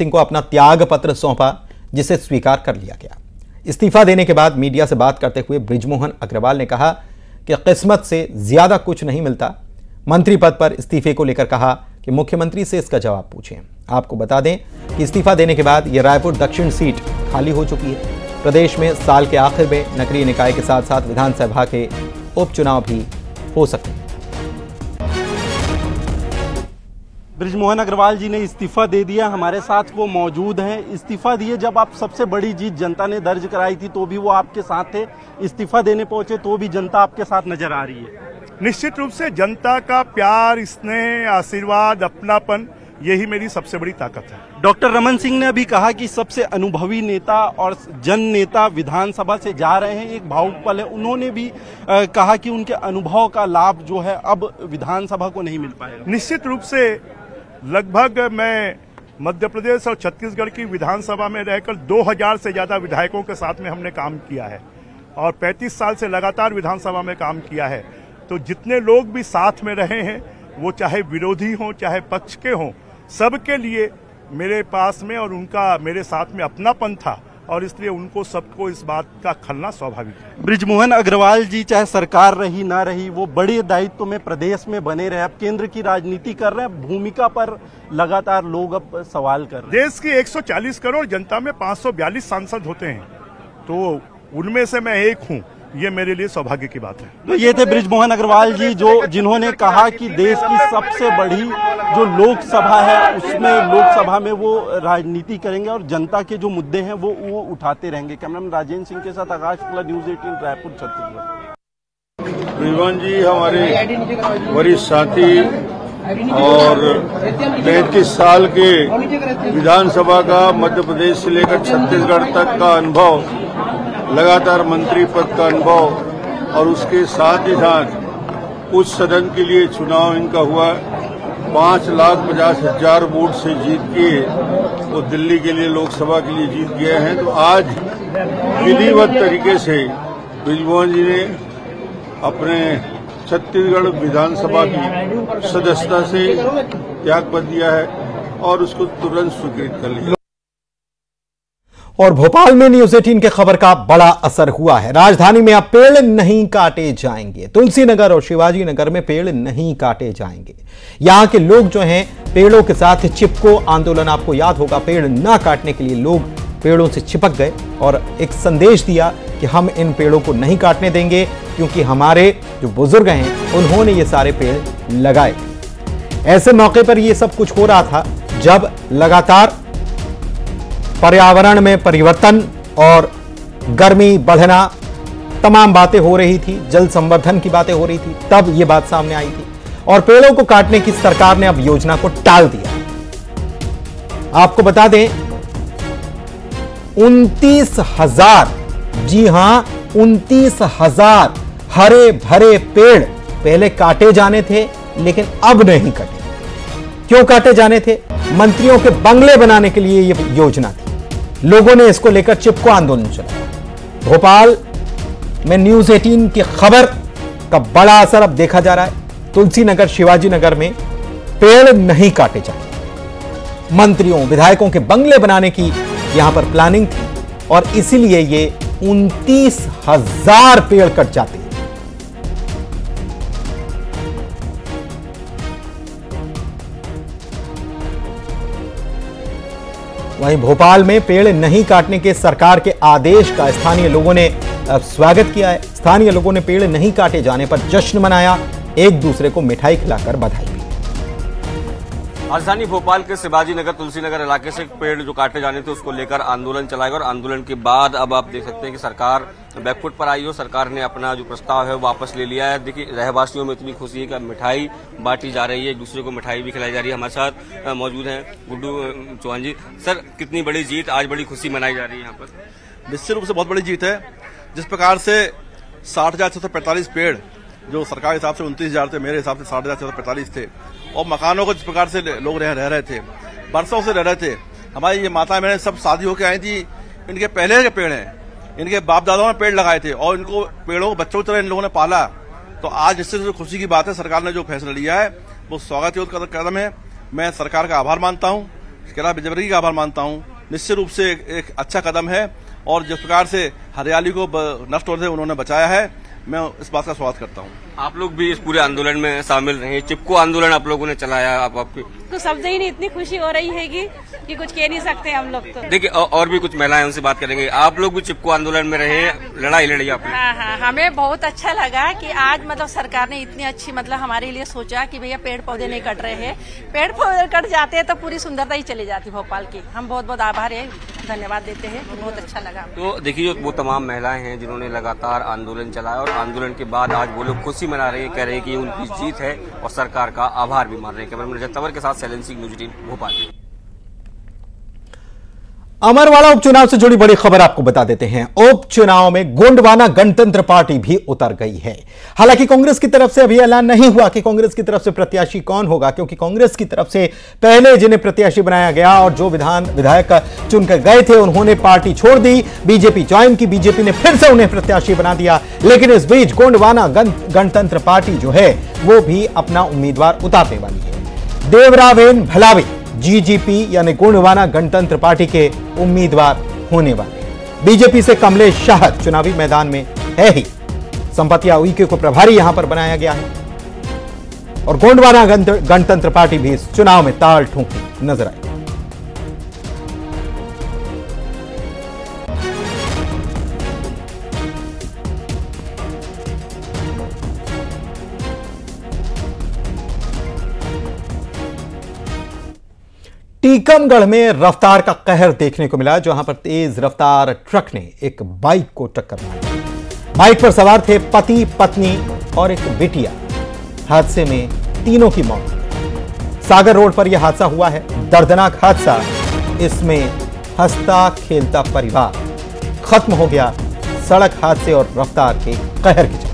सिंह को अपना त्याग पत्र सौंपा, जिसे स्वीकार कर लिया गया। इस्तीफा देने के बाद मीडिया से बात करते हुए ब्रिजमोहन अग्रवाल ने कहा कि किस्मत से ज़्यादा कुछ नहीं मिलता। मंत्री पद पर इस्तीफे को लेकर कहा कि मुख्यमंत्री से इसका जवाब पूछें। आपको बता दें कि इस्तीफा देने के बाद यह रायपुर दक्षिण सीट खाली हो चुकी है। प्रदेश में साल के आखिर में नगरीय निकाय के साथ साथ विधानसभा के उपचुनाव भी हो सकते हैं। ब्रिजमोहन अग्रवाल जी ने इस्तीफा दे दिया हमारे साथ वो मौजूद हैं। इस्तीफा दिए जब आप सबसे बड़ी जीत जनता ने दर्ज कराई थी तो भी वो आपके साथ थे। इस्तीफा देने पहुँचे तो भी जनता आपके साथ नज़र आ रही है। निश्चित रूप से जनता का प्यार स्नेह आशीर्वाद अपनापन यही मेरी सबसे बड़ी ताकत है। डॉक्टर रमन सिंह ने अभी कहा कि सबसे अनुभवी नेता और जन नेता विधानसभा से जा रहे हैं एक भावुक पल है। उन्होंने भी आ, कहा कि उनके अनुभव का लाभ जो है अब विधानसभा को नहीं मिल पाएगा। निश्चित रूप से लगभग मैं मध्य प्रदेश और छत्तीसगढ़ की विधानसभा में रहकर 2000 से ज़्यादा विधायकों के साथ में हमने काम किया है और 35 साल से लगातार विधानसभा में काम किया है। तो जितने लोग भी साथ में रहे हैं, वो चाहे विरोधी हों, चाहे पक्ष के हों, सबके लिए मेरे पास में और उनका मेरे साथ में अपनापन था। और इसलिए उनको सबको इस बात का खलना स्वाभाविक है। ब्रिजमोहन अग्रवाल जी चाहे सरकार रही ना रही वो बड़े दायित्व में प्रदेश में बने रहे अब केंद्र की राजनीति कर रहे हैं भूमिका पर लगातार लोग अब सवाल कर रहे हैं। देश की 140 करोड़ जनता में 542 सांसद होते हैं तो उनमें से मैं एक हूँ। ये मेरे लिए सौभाग्य की बात है। तो ये थे ब्रिजमोहन अग्रवाल जी जो जिन्होंने कहा कि देश की सबसे बड़ी जो लोकसभा है उसमें लोकसभा में वो राजनीति करेंगे और जनता के जो मुद्दे हैं वो वो उठाते रहेंगे। कैमरामैन राजेंद्र सिंह के साथ आकाश शुक्ला न्यूज़ एटीन रायपुर छत्तीसगढ़। ब्रिजमोहन जी हमारे वरिष्ठ साथी और पैंतीस साल के विधानसभा का मध्य प्रदेश से लेकर छत्तीसगढ़ तक का अनुभव लगातार मंत्री पद का अनुभव और उसके साथ ही साथ उस सदन के लिए चुनाव इनका हुआ। पाँच लाख पचास हज़ार वोट से जीत के वो दिल्ली के लिए, लोकसभा के लिए जीत गए हैं। तो आज विधिवत तरीके से ब्रिजमोहन जी ने अपने छत्तीसगढ़ विधानसभा की सदस्यता से त्याग त्यागपत्र दिया है और उसको तुरंत स्वीकृत कर लिया। और भोपाल में न्यूज़ एटीन के खबर का बड़ा असर हुआ है। राजधानी में अब पेड़ नहीं काटे जाएँगे। तुलसी नगर और शिवाजी नगर में पेड़ नहीं काटे जाएँगे। यहाँ के लोग जो हैं, पेड़ों के साथ चिपको आंदोलन। आपको याद होगा, पेड़ ना काटने के लिए लोग पेड़ों से चिपक गए और एक संदेश दिया कि हम इन पेड़ों को नहीं काटने देंगे, क्योंकि हमारे जो बुज़ुर्ग हैं, उन्होंने ये सारे पेड़ लगाए। ऐसे मौके पर यह सब कुछ हो रहा था, जब लगातार पर्यावरण में परिवर्तन और गर्मी बढ़ना तमाम बातें हो रही थी, जल संवर्धन की बातें हो रही थी, तब ये बात सामने आई थी। और पेड़ों को काटने की सरकार ने अब योजना को टाल दिया। आपको बता दें, उनतीस हज़ार, जी हाँ, उनतीस हज़ार हरे भरे पेड़ पहले काटे जाने थे, लेकिन अब नहीं कटे। क्यों काटे जाने थे? मंत्रियों के बंगले बनाने के लिए यह योजना थी। लोगों ने इसको लेकर चिपको आंदोलन चलाया। भोपाल में न्यूज़ 18 की खबर का बड़ा असर अब देखा जा रहा है। तुलसी नगर शिवाजी नगर में पेड़ नहीं काटे जाते। मंत्रियों, विधायकों के बंगले बनाने की यहाँ पर प्लानिंग थी और इसीलिए ये उनतीस हज़ार पेड़ कट जाते। वहीं भोपाल में पेड़ नहीं काटने के सरकार के आदेश का स्थानीय लोगों ने स्वागत किया है। स्थानीय लोगों ने पेड़ नहीं काटे जाने पर जश्न मनाया। एक दूसरे को मिठाई खिलाकर बधाई दी। राजधानी भोपाल के शिवाजी नगर, तुलसी नगर इलाके से पेड़ जो काटे जाने थे, उसको लेकर आंदोलन चलाएगा और आंदोलन के बाद अब आप देख सकते हैं कि सरकार बैकफुट पर आई हो सरकार ने अपना जो प्रस्ताव है वापस ले लिया है। देखिए, रहवासियों में इतनी खुशी है कि मिठाई बांटी जा रही है, एक दूसरे को मिठाई भी खिलाई जा रही है। हमारे साथ मौजूद है गुड्डू चौहान जी। सर, कितनी बड़ी जीत, आज बड़ी खुशी मनाई जा रही है यहाँ पर? निश्चित रूप से बहुत बड़ी जीत है। जिस प्रकार से साठ हज़ार छह सौ पैंतालीस पेड़ जो सरकार के हिसाब से उनतीस हज़ार थे मेरे हिसाब से साठ हज़ार पैंतालीस थे। और मकानों को जिस प्रकार से लोग रह, रह रहे थे बरसों से रह रहे थे हमारी ये माता बहने सब शादी होकर आई थी इनके पहले के पेड़ हैं इनके बाप दादाओं ने पेड़ लगाए थे और इनको पेड़ों को बच्चों की तरह इन लोगों ने पाला। तो आज जिससे खुशी की बात है सरकार ने जो फैसला लिया है वो स्वागत योग्य कदम है। मैं सरकार का आभार मानता हूँ कैलाश विजयवर्गीय का आभार मानता हूँ। निश्चित रूप से एक अच्छा कदम है और जिस प्रकार से हरियाली को नष्ट होने से उन्होंने बचाया है मैं इस बात का स्वागत करता हूँ। आप लोग भी इस पूरे आंदोलन में शामिल रहे चिपको आंदोलन आप लोगों ने चलाया आप आपकी तो शब्द ही नहीं इतनी खुशी हो रही है कि, कि कुछ कह नहीं सकते हम लोग तो। देखिए और भी कुछ महिलाएँ उनसे बात करेंगे। आप लोग भी चिपको आंदोलन में रहे लड़ाई लड़ी आपने। हाँ हाँ हमें बहुत अच्छा लगा कि आज मतलब सरकार ने इतनी अच्छी मतलब हमारे लिए सोचा कि भैया पेड़ पौधे नहीं कट रहे हैं। पेड़ पौधे कट जाते हैं तो पूरी सुंदरता ही चली जाती भोपाल की। हम बहुत बहुत आभार है धन्यवाद देते हैं बहुत अच्छा लगा तो देखिए वो तमाम महिलाएँ हैं जिन्होंने लगातार आंदोलन चलाया और आंदोलन के बाद आज वो लोग खुशी मना रहे हैं कह रहे हैं कि उनकी जीत है और सरकार का आभार भी मान रहे हैं। कैमरा रजत तंवर के साथ सैलेंसिंग न्यूज़ एटीन भोपाल। अमरवाड़ा उपचुनाव से जुड़ी बड़ी खबर आपको बता देते हैं। उपचुनाव में गोंडवाना गणतंत्र पार्टी भी उतर गई है। हालाँकि कांग्रेस की तरफ़ से अभी ऐलान नहीं हुआ कि कांग्रेस की तरफ़ से प्रत्याशी कौन होगा, क्योंकि कांग्रेस की तरफ़ से पहले जिन्हें प्रत्याशी बनाया गया और जो विधान विधायक चुनकर गए थे, उन्होंने पार्टी छोड़ दी। बीजेपी ज्वाइन की, बीजेपी ने फिर से उन्हें प्रत्याशी बना दिया। लेकिन इस बीच गोंडवाना गणतंत्र पार्टी जो है, वो भी अपना उम्मीदवार उतारने वाली है। देवरावेन भलावी। जीजीपी यानी गोंडवाना गणतंत्र पार्टी के उम्मीदवार होने वाले बीजेपी से कमलेश शाह चुनावी मैदान में है ही। संपतिया उइके को प्रभारी यहाँ पर बनाया गया है। और गोंडवाना गणतंत्र पार्टी भी इस चुनाव में ताल ठोंकी नज़र आई। टीकमगढ़ में रफ्तार का कहर देखने को मिला, जहाँ पर तेज रफ्तार ट्रक ने एक बाइक को टक्कर मारी बाइक पर सवार थे पति, पत्नी और एक बिटिया। हादसे में तीनों की मौत। सागर रोड पर यह हादसा हुआ है। दर्दनाक हादसा। इसमें हंसता खेलता परिवार। खत्म हो गया सड़क हादसे और रफ्तार के कहर के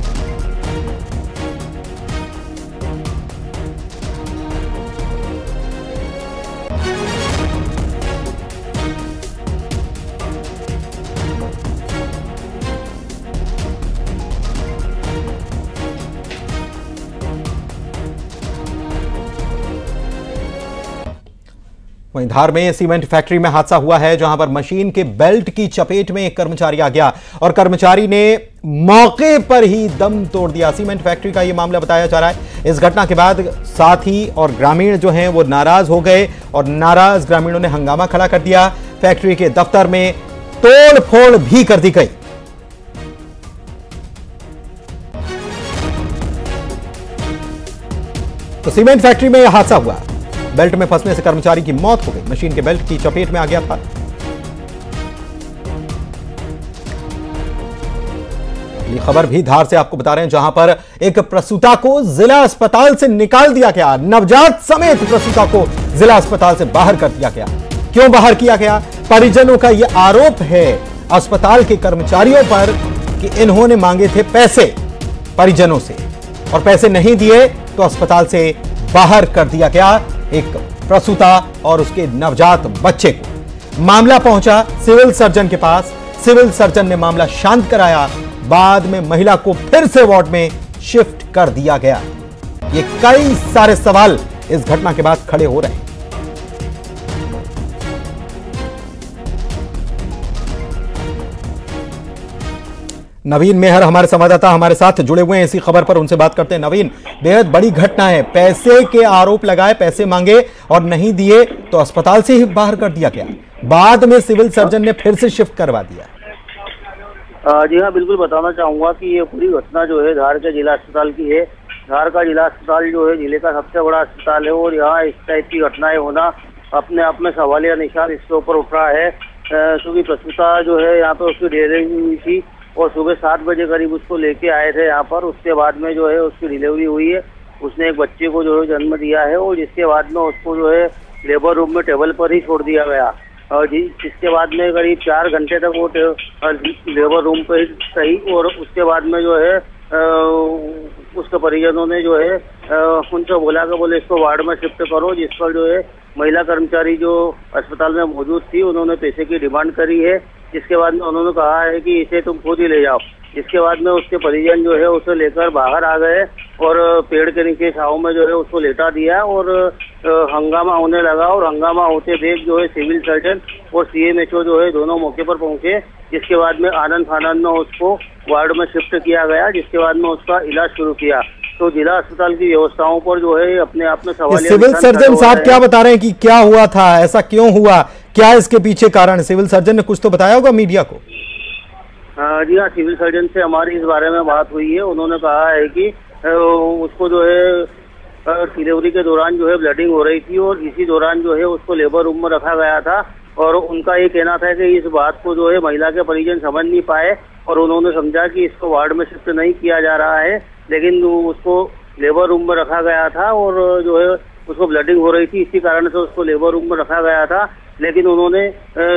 वहीं धार में सीमेंट फैक्ट्री में हादसा हुआ है, जहाँ पर मशीन के बेल्ट की चपेट में एक कर्मचारी आ गया और कर्मचारी ने मौके पर ही दम तोड़ दिया। सीमेंट फैक्ट्री का यह मामला बताया जा रहा है। इस घटना के बाद साथी और ग्रामीण जो हैं, वो नाराज़ हो गए और नाराज़ ग्रामीणों ने हंगामा खड़ा कर दिया। फैक्ट्री के दफ्तर में तोड़ फोड़ भी कर दी गई। तो सीमेंट फैक्ट्री में यह हादसा हुआ। बेल्ट में फंसने से कर्मचारी की मौत हो गई। मशीन के बेल्ट की चपेट में आ गया था। खबर भी धार से आपको बता रहे हैं, जहाँ पर एक प्रसूता को जिला अस्पताल से निकाल दिया गया। नवजात समेत प्रसूता को जिला अस्पताल से बाहर कर दिया गया। क्यों बाहर किया गया? परिजनों का यह आरोप है, अस्पताल के कर्मचारियों पर कि इन्होंने मांगे थे पैसे, परिजनों से। और पैसे नहीं दिए तो अस्पताल से बाहर कर दिया गया। एक प्रसूता और उसके नवजात बच्चे को। मामला पहुँचा सिविल सर्जन के पास। सिविल सर्जन ने मामला शांत कराया। बाद में महिला को फिर से वार्ड में शिफ्ट कर दिया गया। ये कई सारे सवाल इस घटना के बाद खड़े हो रहे हैं। नवीन मेहर हमारे संवाददाता हमारे साथ जुड़े हुए हैं, इसी खबर पर उनसे बात करते हैं। नवीन, बेहद बड़ी घटना है। पैसे के आरोप लगाए, पैसे मांगे और नहीं दिए तो अस्पताल से ही बाहर कर दिया गया। बाद में सिविल सर्जन ने फिर से शिफ्ट करवा दिया। जी हाँ बिल्कुल बताना चाहूँगा कि ये पूरी घटना जो है, धार के जिला अस्पताल की है। धार का जिला अस्पताल जो है, ज़िले का सबसे बड़ा अस्पताल है और यहाँ इस टाइप की घटनाएँ होना अपने आप में सवालिया निशान इसके ऊपर उठ रहा है। क्योंकि प्रस्तुता जो है, यहाँ पे उसकी डेयरी हुई थी। और सुबह सात बजे करीब उसको लेके आए थे यहाँ पर। उसके बाद में जो है उसकी डिलीवरी हुई है। उसने एक बच्चे को जो है जन्म दिया है और जिसके बाद में उसको जो है लेबर रूम में टेबल पर ही छोड़ दिया गया। और जिसके बाद में करीब चार घंटे तक वो लेबर रूम पर ही सही और उसके बाद में जो है उसके परिजनों ने जो है उनसे बोला कि बोले इसको वार्ड में शिफ्ट करो, जिस पर जो है महिला कर्मचारी जो अस्पताल में मौजूद थी, उन्होंने पैसे की डिमांड करी है। जिसके बाद में उन्होंने कहा है कि इसे तुम खुद ही ले जाओ। इसके बाद में उसके परिजन जो है उसे लेकर बाहर आ गए और पेड़ के नीचे छाव में जो है उसको लेटा दिया और हंगामा होने लगा और हंगामा होते देख जो है सिविल सर्जन और सीएमएचओ जो है दोनों मौके पर पहुँचे। जिसके बाद में आनंद फानंद में उसको वार्ड में शिफ्ट किया गया। जिसके बाद में उसका इलाज शुरू किया। तो जिला अस्पताल की व्यवस्थाओं पर जो है अपने आप में सवाल सिविल सर्जन साहब क्या बता रहे हैं कि क्या हुआ था? ऐसा क्यों हुआ? क्या इसके पीछे कारण सिविल सर्जन ने कुछ तो बताया होगा मीडिया को। जी हाँ सिविल सर्जन से हमारी इस बारे में बात हुई है। उन्होंने कहा है कि उसको जो है डिलीवरी के दौरान जो है ब्लडिंग हो रही थी और इसी दौरान जो है उसको लेबर रूम में रखा गया था और उनका ये कहना था कि इस बात को जो है महिला के परिजन समझ नहीं पाए और उन्होंने समझा कि इसको वार्ड में शिफ्ट नहीं किया जा रहा है, लेकिन उसको लेबर रूम में रखा गया था और जो है उसको ब्लडिंग हो रही थी इसी कारण से उसको लेबर रूम में रखा गया था। लेकिन उन्होंने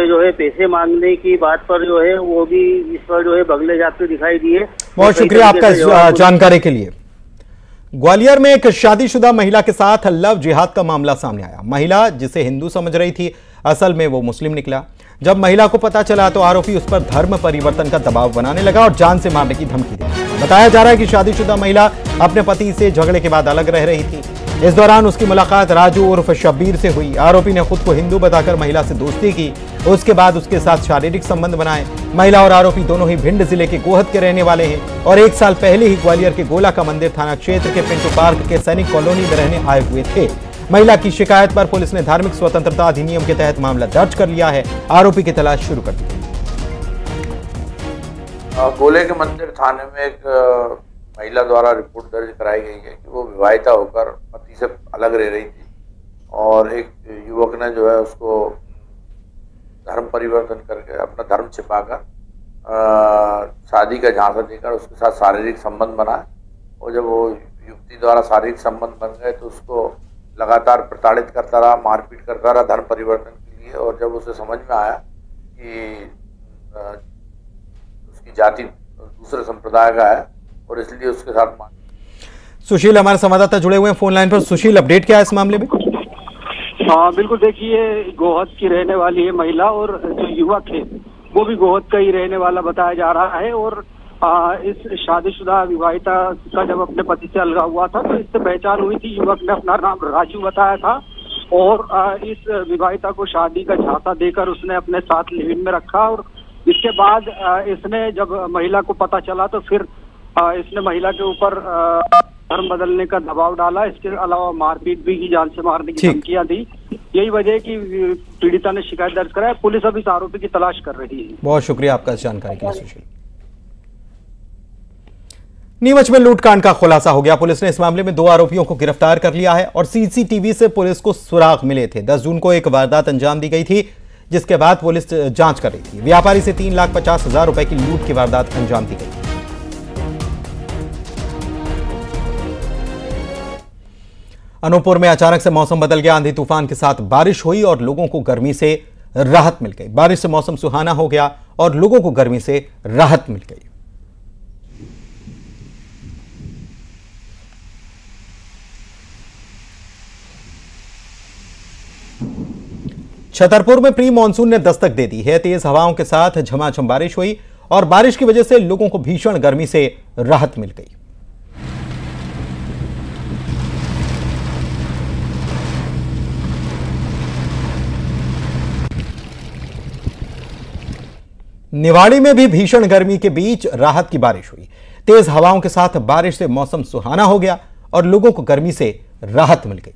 जो है पैसे मांगने की बात पर जो है वो भी इस पर जो है बगले जाते दिखाई दिए। बहुत शुक्रिया आपका जानकारी के लिए। ग्वालियर में एक शादीशुदा महिला के साथ लव जिहाद का मामला सामने आया। महिला जिसे हिंदू समझ रही थी असल में वो मुस्लिम निकला। जब महिला को पता चला तो आरोपी उस पर धर्म परिवर्तन का दबाव बनाने लगा और जान से मारने की धमकी दी। बताया जा रहा है कि शादीशुदा महिला अपने पति से झगड़े के बाद अलग रह रही थी। इस दौरान उसकी मुलाकात राजू उर्फ़ शब्बीर से हुई। आरोपी ने खुद को हिंदू बताकर महिला से दोस्ती की। उसके बाद उसके साथ शारीरिक संबंध बनाए। महिला और आरोपी दोनों ही भिंड ज़िले के गोहद के रहने वाले हैं और एक साल पहले ही ग्वालियर के गोला का मंदिर थाना क्षेत्र के पिंटू पार्क के सैनिक कॉलोनी में रहने आए हुए थे। महिला की शिकायत पर पुलिस ने धार्मिक स्वतंत्रता अधिनियम के तहत मामला दर्ज कर लिया है। आरोपी की तलाश शुरू कर दी। गोले के मंदिर थाने में एक महिला द्वारा रिपोर्ट दर्ज कराई गई है कि वो विवाहिता होकर पति से अलग रह रही थी और एक युवक ने जो है उसको धर्म परिवर्तन करके अपना धर्म छिपाकर शादी का झांसा देकर उसके साथ शारीरिक संबंध बनाए और जब वो युवती द्वारा शारीरिक संबंध बन गए तो उसको लगातार प्रताड़ित करता रहा, मारपीट करता रहा धर्म परिवर्तन के लिए। और जब उसे समझ में आया कि उसकी जाति दूसरे संप्रदाय का है और इसलिए उसके साथ मार सुशील हमारे संवाददाता जुड़े हुए हैं फ़ोन लाइन पर। सुशील अपडेट क्या है इस मामले में? हाँ बिल्कुल देखिए गोहद की रहने वाली है महिला और जो युवक है वो भी गोहद का ही रहने वाला बताया जा रहा है। और आ, इस शादीशुदा विवाहिता का जब अपने पति से अलगा हुआ था तो इससे पहचान हुई थी युवक ने अपना नाम राजू बताया था। और आ, इस विवाहिता को शादी का झांसा देकर उसने अपने साथ लिविंग में रखा और इसके बाद आ, इसने जब महिला को पता चला तो फिर इसने महिला के ऊपर धर्म बदलने का दबाव डाला। इसके अलावा मारपीट भी की जान से मारने की धमकियाँ दी। यही वजह है कि पीड़िता ने शिकायत दर्ज कराया। पुलिस अभी इस आरोपी की तलाश कर रही है। बहुत शुक्रिया आपका इस जानकारी के लिए सुशील। नीमच में लूटकांड का खुलासा हो गया। पुलिस ने इस मामले में दो आरोपियों को गिरफ़्तार कर लिया है और सीसीटीवी से पुलिस को सुराग मिले थे। 10 जून को एक वारदात अंजाम दी गई थी जिसके बाद पुलिस जाँच कर रही थी। व्यापारी से तीन लाख पचास हज़ार रुपए की लूट की वारदात अंजाम दी गई। अनूपपुर में अचानक से मौसम बदल गया। आंधी तूफ़ान के साथ बारिश हुई और लोगों को गर्मी से राहत मिल गई। बारिश से मौसम सुहाना हो गया और लोगों को गर्मी से राहत मिल गई। छतरपुर में प्री मानसून ने दस्तक दे दी है। तेज हवाओं के साथ झमाझम बारिश हुई और बारिश की वजह से लोगों को भीषण गर्मी से राहत मिल गई। निवाड़ी में भी भीषण गर्मी के बीच राहत की बारिश हुई। तेज हवाओं के साथ बारिश से मौसम सुहाना हो गया और लोगों को गर्मी से राहत मिल गई।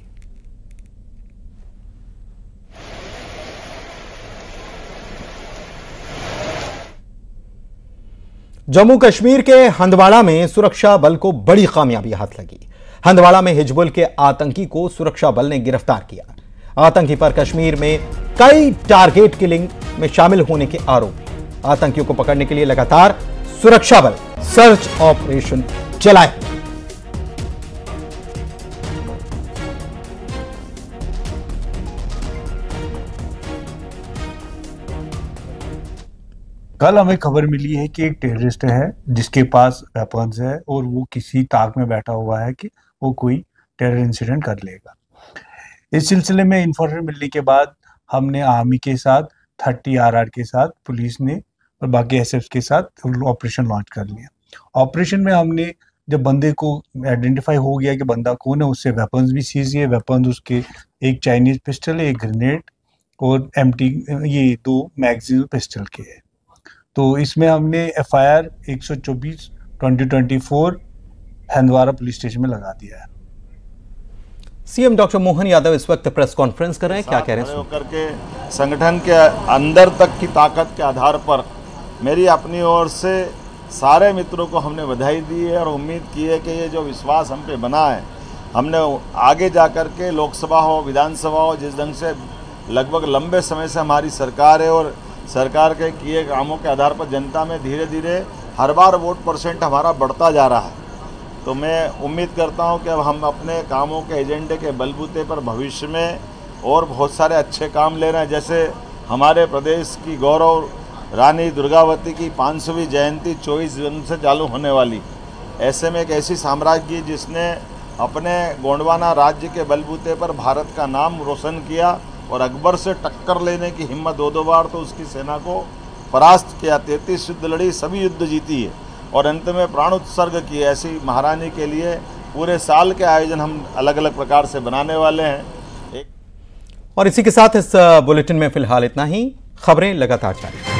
जम्मू कश्मीर के हंदवाड़ा में सुरक्षा बल को बड़ी कामयाबी हाथ लगी। हंदवाड़ा में हिजबुल के आतंकी को सुरक्षा बल ने गिरफ़्तार किया। आतंकी पर कश्मीर में कई टारगेट किलिंग में शामिल होने के आरोप। आतंकियों को पकड़ने के लिए लगातार सुरक्षा बल सर्च ऑपरेशन चलाए। कल हमें खबर मिली है कि एक टेररिस्ट है, जिसके पास वेपन्स है और वो किसी ताक में बैठा हुआ है कि वो कोई टेरर इंसिडेंट कर लेगा। इस सिलसिले में इंफॉर्मेशन मिलने के बाद हमने आर्मी के साथ थर्टी आर के साथ पुलिस ने और बाकी एसएफ के साथ ऑपरेशन लॉन्च कर लिया। ऑपरेशन में हमने जब बंदे को आइडेंटिफाई हो गया कि बंदा कौन है उससे वेपन्स भी सीज किए वेपन्स उसके एक चाइनीज़ पिस्टल एक ग्रेनेड और एमटी ये दो मैगजीन पिस्टल के है। तो इसमें हमने एफ़ आई आर एक सौ चौबीस twenty twenty four Handwara police station में लगा दिया है। सीएम डॉक्टर मोहन यादव इस वक्त प्रेस कॉन्फ्रेंस कर रहे हैं। क्या कह रहे हैं होकर के संगठन के अंदर तक की ताकत के आधार पर मेरी अपनी ओर से सारे मित्रों को हमने बधाई दी है और उम्मीद की है कि ये जो विश्वास हम पे बना है, हमने आगे जा कर के लोकसभा हो, विधानसभा हो, जिस ढंग से लगभग लंबे समय से हमारी सरकार है और सरकार के किए कामों के आधार पर जनता में धीरे धीरे हर बार वोट परसेंट हमारा बढ़ता जा रहा है। तो मैं उम्मीद करता हूँ कि अब हम अपने कामों के एजेंडे के बलबूते पर भविष्य में और बहुत सारे अच्छे काम ले रहे हैं, जैसे हमारे प्रदेश की गौरव रानी दुर्गावती की पाँचवीं जयंती चौबीस जून से चालू होने वाली। ऐसे में एक ऐसी साम्राज्य जिसने अपने गोंडवाना राज्य के बलबूते पर भारत का नाम रोशन किया और अकबर से टक्कर लेने की हिम्मत दो दो बार तो उसकी सेना को परास्त किया, तैतीस युद्ध लड़ी, सभी युद्ध जीती है और अंत में प्राण उत्सर्ग की ऐसी महारानी के लिए पूरे साल के आयोजन हम अलग अलग प्रकार से बनाने वाले हैं। और इसी के साथ इस बुलेटिन में फ़िलहाल इतना ही। खबरें लगातार जारी